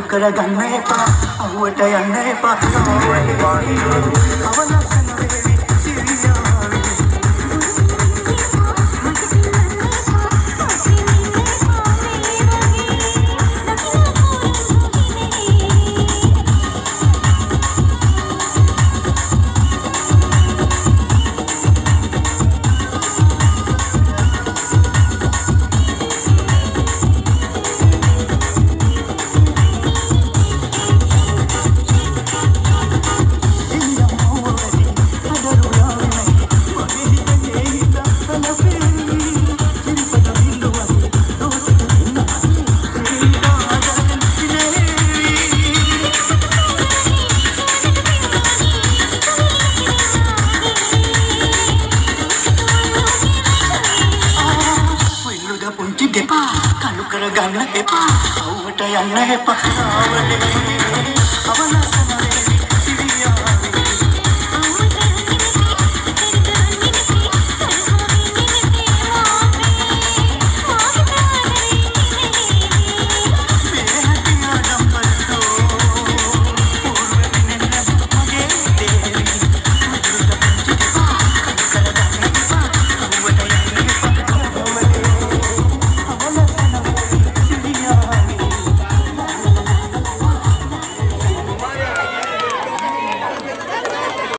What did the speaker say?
කරගන්න එපා. අවුවට යන්න එපා. අවලස්සන කලු කරගන්න එපා. අවුවට යන්න එපා. ආවනේ අවලස